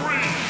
three,